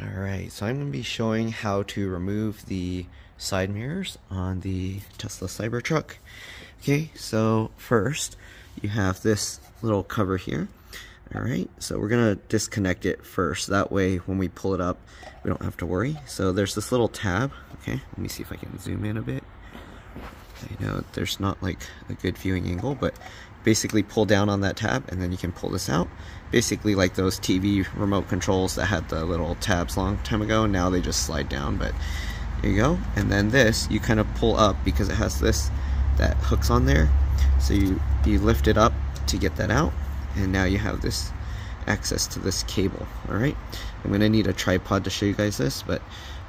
Alright, so I'm going to be showing how to remove the side mirrors on the Tesla Cybertruck. Okay, so first you have this little cover here. Alright, so we're going to disconnect it first. That way when we pull it up, we don't have to worry. So there's this little tab. Okay, let me see if I can zoom in a bit. I know there's not like a good viewing angle, but basically pull down on that tab and then you can pull this out. Basically like those TV remote controls that had the little tabs long time ago. Now they just slide down, but there you go. And then this, you kind of pull up because it has this that hooks on there. So you, you lift it up to get that out. And now you have this access to this cable, all right? I'm gonna need a tripod to show you guys this, but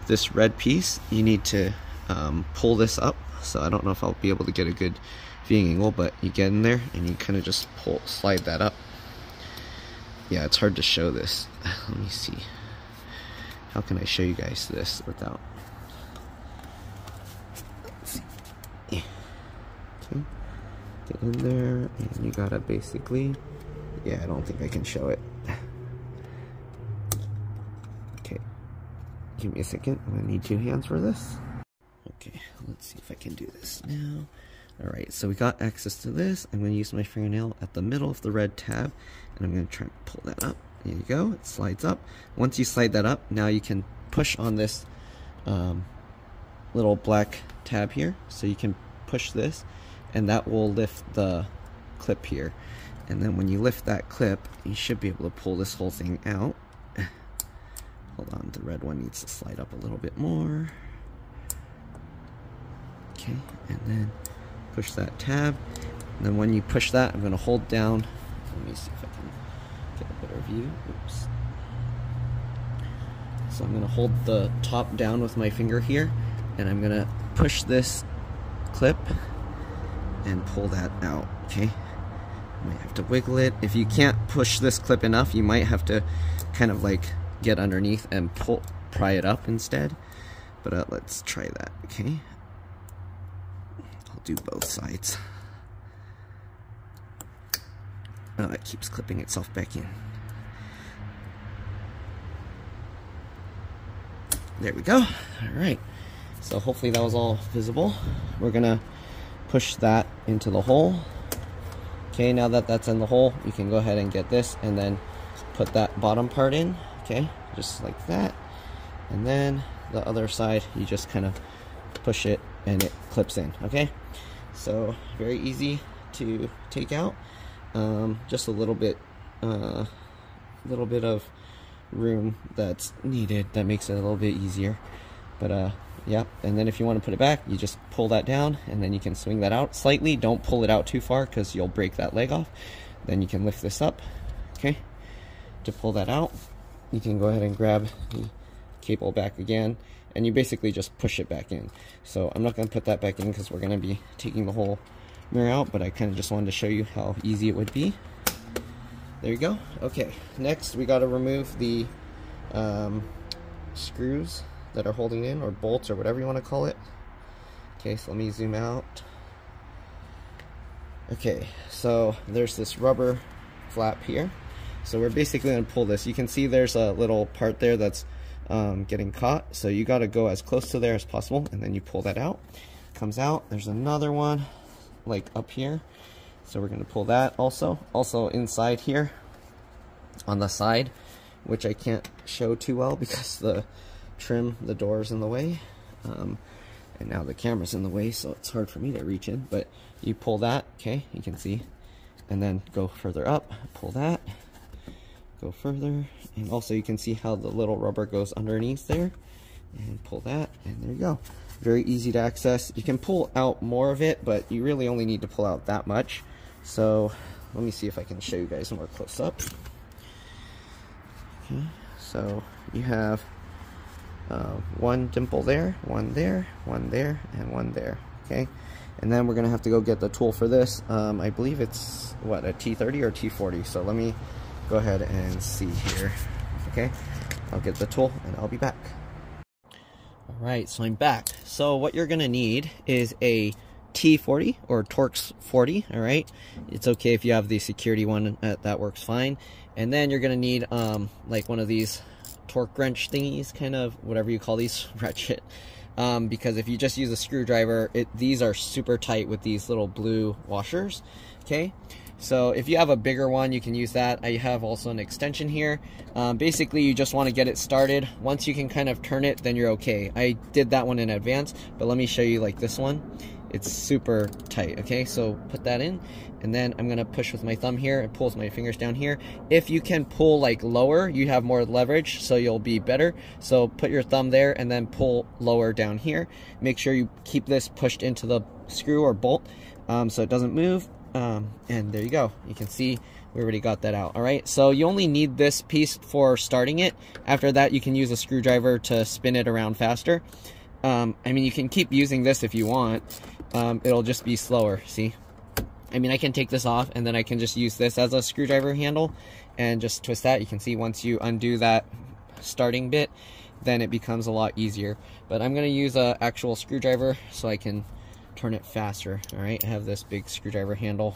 this red piece, you need to um, pull this up. So I don't know if I'll be able to get a good viewing angle, but you get in there and you kind of just pull, slide that up. Yeah, it's hard to show this. Let me see. How can I show you guys this without? Yeah. Okay. Get in there and you gotta basically, yeah, I don't think I can show it. Okay. Give me a second. I'm gonna need two hands for this. Okay, let's see if I can do this now. Alright, so we got access to this. I'm going to use my fingernail at the middle of the red tab, and I'm going to try and pull that up. There you go, it slides up. Once you slide that up, now you can push on this um, little black tab here. So you can push this, and that will lift the clip here. And then when you lift that clip, you should be able to pull this whole thing out. Hold on, the red one needs to slide up a little bit more. Okay, and then push that tab. And then when you push that, I'm going to hold down. Let me see if I can get a better view. Oops. So I'm going to hold the top down with my finger here, and I'm going to push this clip and pull that out, okay? You might have to wiggle it. If you can't push this clip enough, you might have to kind of like get underneath and pull, pry it up instead. But uh, let's try that, okay? Do both sides. Oh, it keeps clipping itself back in. There we go. All right. So hopefully that was all visible. We're gonna push that into the hole. Okay, now that that's in the hole, you can go ahead and get this and then put that bottom part in. Okay, just like that. And then the other side, you just kind of push it and it clips in. Okay. So very easy to take out. Um, just a little bit, a uh, little bit of room that's needed that makes it a little bit easier. But uh, yeah, and then if you want to put it back, you just pull that down and then you can swing that out slightly. Don't pull it out too far because you'll break that leg off. Then you can lift this up, okay? To pull that out, you can go ahead and grab the cable back again and you basically just push it back in. So I'm not going to put that back in because we're going to be taking the whole mirror out, but I kind of just wanted to show you how easy it would be. There you go. Okay, next we got to remove the um, screws that are holding in, or bolts, or whatever you want to call it. Okay, so let me zoom out. Okay, so there's this rubber flap here. So we're basically going to pull this. You can see there's a little part there that's um, getting caught. So you got to go as close to there as possible and then you pull that out. Comes out. There's another one like up here. So we're going to pull that also. Also inside here on the side, which I can't show too well because the trim, the door's in the way. Um, and now the camera's in the way, so it's hard for me to reach in. But you pull that, okay, you can see. And then go further up, pull that, go further. And also you can see how the little rubber goes underneath there. And pull that and there you go. Very easy to access. You can pull out more of it but you really only need to pull out that much. So let me see if I can show you guys more close up. Okay so you have uh, one dimple there one there one there and one there okay? And then we're gonna have to go get the tool for this. Um, I believe it's what a T30 or T40 so let me go ahead and see here. Okay, I'll get the tool and I'll be back. All right, so I'm back. So what you're gonna need is a T40 or Torx 40, all right? It's okay if you have the security one, uh, that works fine. And then you're gonna need um, like one of these torque wrench thingies, kind of whatever you call these, ratchet. Um, because if you just use a screwdriver, it these are super tight with these little blue washers. Okay, so if you have a bigger one, you can use that. I have also an extension here. Um, basically, you just want to get it started. Once you can kind of turn it, then you're okay. I did that one in advance, but let me show you like this one. It's super tight, okay? So put that in, and then I'm gonna push with my thumb here. It pulls my fingers down here. If you can pull like lower, you have more leverage, so you'll be better. So put your thumb there and then pull lower down here. Make sure you keep this pushed into the screw or bolt um, so it doesn't move. Um, and there you go. You can see we already got that out. All right, so you only need this piece for starting it. After that, you can use a screwdriver to spin it around faster. Um, I mean, you can keep using this if you want. Um, it'll just be slower, see? I mean, I can take this off and then I can just use this as a screwdriver handle and just twist that. You can see once you undo that starting bit, then it becomes a lot easier. But I'm going to use an actual screwdriver so I can turn it faster. All right, I have this big screwdriver handle.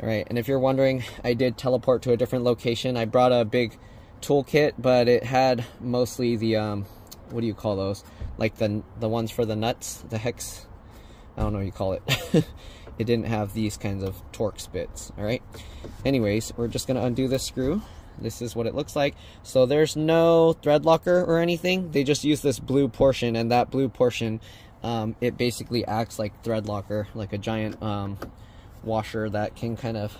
All right, and if you're wondering, I did teleport to a different location. I brought a big toolkit, but it had mostly the, um, what do you call those? Like the, the ones for the nuts, the hex, I don't know what you call it. it didn't have these kinds of Torx bits, all right? Anyways, we're just gonna undo this screw. This is what it looks like. So there's no thread locker or anything. They just use this blue portion and that blue portion um, it basically acts like thread locker, like a giant um, washer that can kind of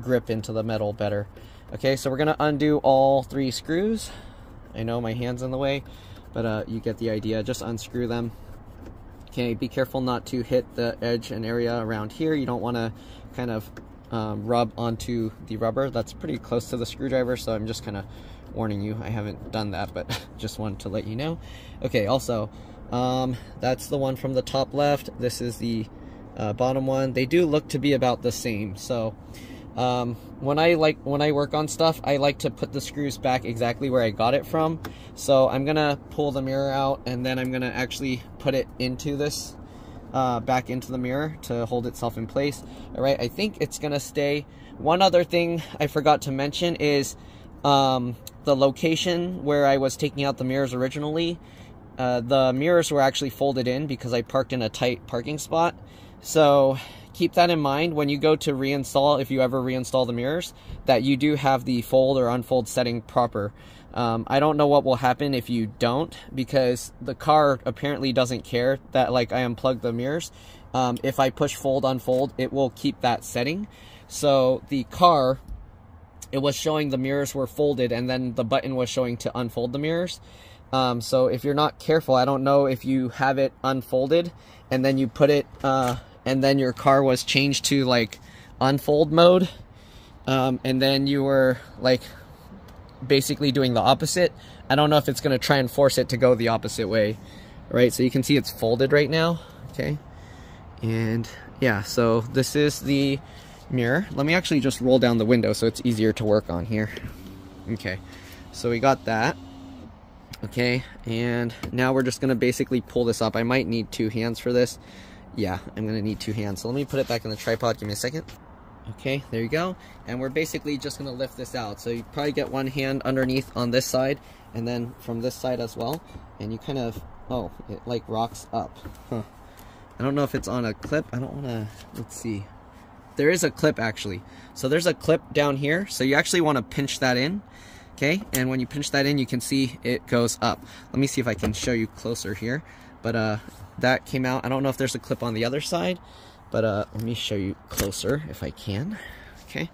grip into the metal better. Okay, so we're gonna undo all three screws. I know my hand's in the way, but uh, you get the idea. Just unscrew them. Okay, be careful not to hit the edge and area around here. You don't want to kind of um, rub onto the rubber. That's pretty close to the screwdriver, so I'm just kind of warning you. I haven't done that, but just wanted to let you know. Okay, also, um, that's the one from the top left. This is the uh, bottom one. They do look to be about the same. So um, when I like when I work on stuff, I like to put the screws back exactly where I got it from. So I'm gonna pull the mirror out and then I'm gonna actually put it into this uh, back into the mirror to hold itself in place. All right, I think it's gonna stay. One other thing I forgot to mention is um, the location where I was taking out the mirrors originally uh, the mirrors were actually folded in because I parked in a tight parking spot. So keep that in mind when you go to reinstall, if you ever reinstall the mirrors, that you do have the fold or unfold setting proper. Um, I don't know what will happen if you don't because the car apparently doesn't care that like I unplug the mirrors. Um, if I push fold unfold, it will keep that setting. So the car, it was showing the mirrors were folded and then the button was showing to unfold the mirrors. Um, so if you're not careful, I don't know if you have it unfolded and then you put it, uh, and then your car was changed to like unfold mode. Um, and then you were like basically doing the opposite. I don't know if it's going to try and force it to go the opposite way. Right, so you can see it's folded right now. Okay. And yeah, so this is the mirror. Let me actually just roll down the window so it's easier to work on here. Okay, so we got that. Okay, and now we're just gonna basically pull this up. I might need two hands for this. Yeah, I'm gonna need two hands. So let me put it back in the tripod, give me a second. Okay, there you go. And we're basically just gonna lift this out. So you probably get one hand underneath on this side, and then from this side as well. And you kind of, oh, it like rocks up. Huh. I don't know if it's on a clip. I don't wanna, let's see. There is a clip actually. So there's a clip down here. So you actually wanna pinch that in okay and when you pinch that in you can see it goes up. Let me see if I can show you closer here but uh that came out. I don't know if there's a clip on the other side but uh let me show you closer if I can. Okay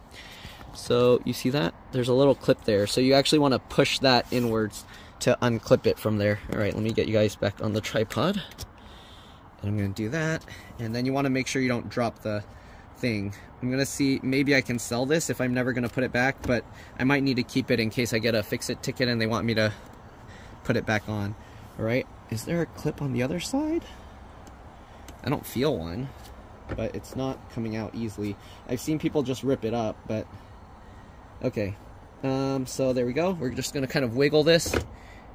so you see that? There's a little clip there. So you actually want to push that inwards to unclip it from there. All right let me get you guys back on the tripod and I'm gonna do that. And then you want to make sure you don't drop the thing. I'm gonna see, maybe I can sell this if I'm never gonna put it back, but I might need to keep it in case I get a fix-it ticket and they want me to put it back on. All right, is there a clip on the other side? I don't feel one, but it's not coming out easily. I've seen people just rip it up, but okay. Um, so there we go. We're just gonna kind of wiggle this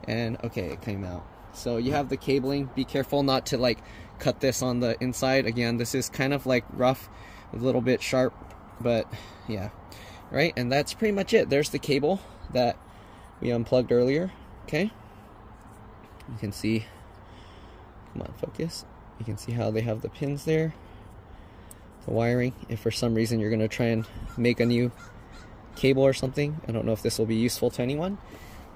and okay, it came out. So you have the cabling. Be careful not to like cut this on the inside. Again, this is kind of like rough a little bit sharp, but yeah, right? And that's pretty much it. There's the cable that we unplugged earlier. Okay. You can see, come on, focus. You can see how they have the pins there, the wiring. If for some reason you're to try and make a new cable or something, I don't know if this will be useful to anyone.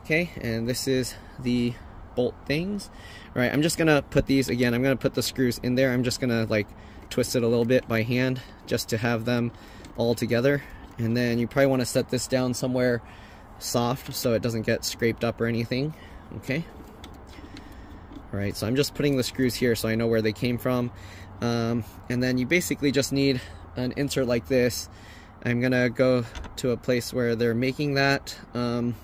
Okay, and this is the bolt things. All right, I'm just gonna put these, again, I'm gonna put the screws in there. I'm just gonna like twist it a little bit by hand just to have them all together. And then you probably wanna set this down somewhere soft so it doesn't get scraped up or anything, okay? All right, so I'm just putting the screws here so I know where they came from. Um, and then you basically just need an insert like this. I'm gonna go to a place where they're making that. Um,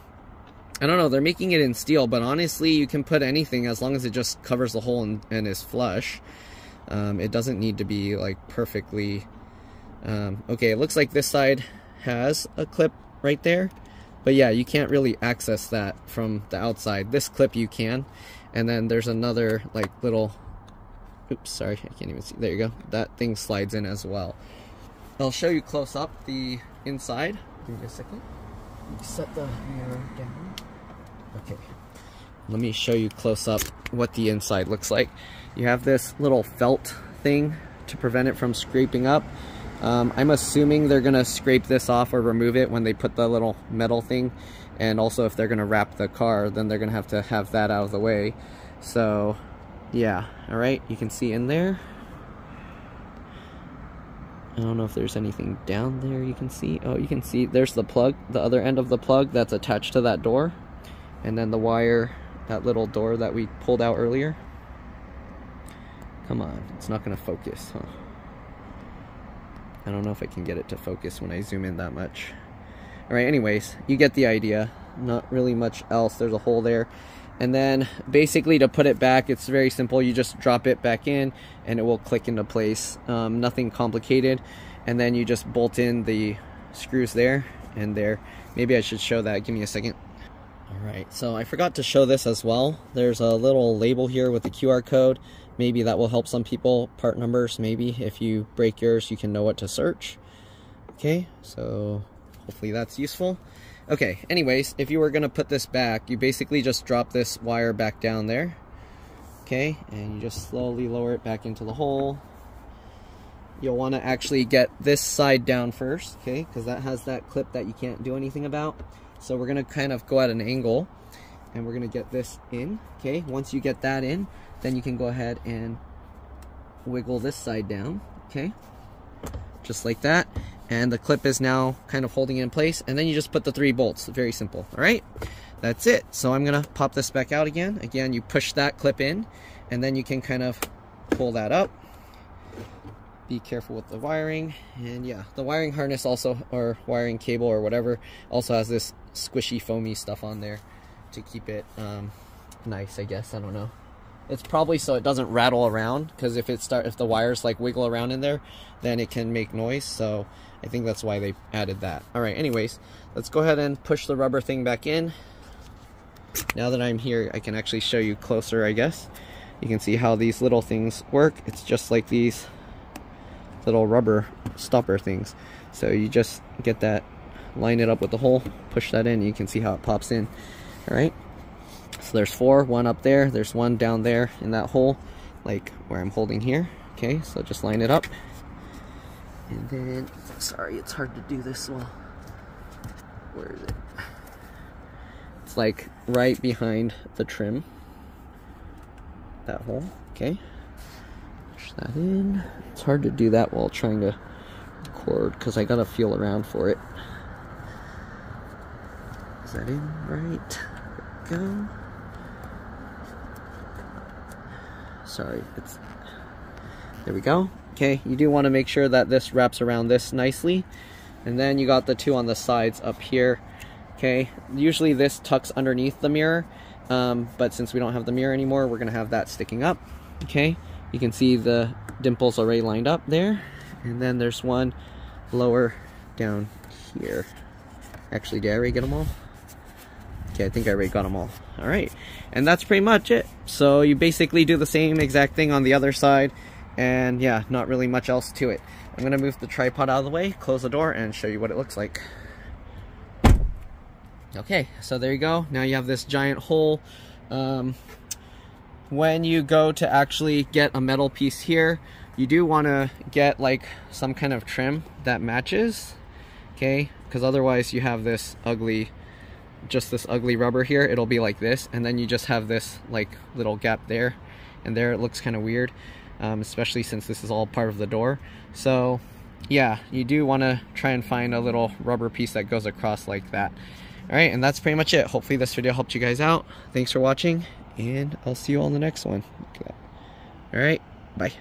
I don't know, they're making it in steel, but honestly, you can put anything as long as it just covers the hole and, and is flush. Um, it doesn't need to be like perfectly... Um, okay, it looks like this side has a clip right there. But yeah, you can't really access that from the outside. This clip you can. And then there's another like little... Oops, sorry, I can't even see. There you go. That thing slides in as well. I'll show you close up the inside. Give me a second. Set the mirror down. Okay. Let me show you close up what the inside looks like. You have this little felt thing to prevent it from scraping up. Um, I'm assuming they're gonna scrape this off or remove it when they put the little metal thing. And also if they're gonna wrap the car, then they're gonna have to have that out of the way. So yeah, all right, you can see in there. I don't know if there's anything down there you can see. Oh, you can see there's the plug, the other end of the plug that's attached to that door. And then the wire, that little door that we pulled out earlier. Come on, it's not gonna focus, huh? I don't know if I can get it to focus when I zoom in that much. All right, anyways, you get the idea. Not really much else. There's a hole there. And then basically to put it back, it's very simple. You just drop it back in and it will click into place. Um, nothing complicated. And then you just bolt in the screws there and there. Maybe I should show that. Give me a second. All right, so I forgot to show this as well. There's a little label here with the QR code. Maybe that will help some people. Part numbers, maybe. If you break yours, you can know what to search. Okay, so hopefully that's useful. Okay, anyways, if you were going to put this back, you basically just drop this wire back down there. Okay, and you just slowly lower it back into the hole. You'll want to actually get this side down first, okay, because that has that clip that you can't do anything about. So we're to kind of go at an angle, and we're to get this in, okay? Once you get that in, then you can go ahead and wiggle this side down, okay? Just like that. And the clip is now kind of holding it in place and then you just put the three bolts. Very simple all right? That's it. So I'm gonna pop this back out again. Again you push that clip in and then you can kind of pull that up be careful with the wiring and yeah the wiring harness also or wiring cable or whatever also has this squishy foamy stuff on there to keep it um, nice I guess I don't know it's probably so it doesn't rattle around because if it start if the wires like wiggle around in there then it can make noise so I think that's why they added that. All right, anyways, let's go ahead and push the rubber thing back in. Now that I'm here, I can actually show you closer, I guess. You can see how these little things work. It's just like these little rubber stopper things. So you just get that, line it up with the hole, push that in, you can see how it pops in. All right. So there's four, one up there, there's one down there in that hole, like where I'm holding here. Okay, so just line it up. And then, sorry, it's hard to do this while, where is it? It's like right behind the trim, that hole, okay? Push that in. It's hard to do that while trying to record because I gotta feel around for it. Is that in right? go. Sorry, it's, there we go. Okay, you do want to make sure that this wraps around this nicely. And then you got the two on the sides up here. Okay, usually this tucks underneath the mirror, um, but since we don't have the mirror anymore, we're gonna have that sticking up. Okay, you can see the dimples already lined up there. And then there's one lower down here. Actually, did I already get them all? Okay, I think I already got them all. All right, and that's pretty much it. So you basically do the same exact thing on the other side. And yeah, not really much else to it. I'm gonna move the tripod out of the way, close the door, and show you what it looks like. Okay, so there you go. Now you have this giant hole. Um, when you go to actually get a metal piece here, you do want to get like some kind of trim that matches, okay? Because otherwise you have this ugly, just this ugly rubber here. It'll be like this, and then you just have this like little gap there, and there it looks kind of weird, um, especially since this is all part of the door. So yeah, you do want to try and find a little rubber piece that goes across like that. Alright, and that's pretty much it. Hopefully this video helped you guys out. Thanks for watching, and I'll see you all in the next one. Alright, bye.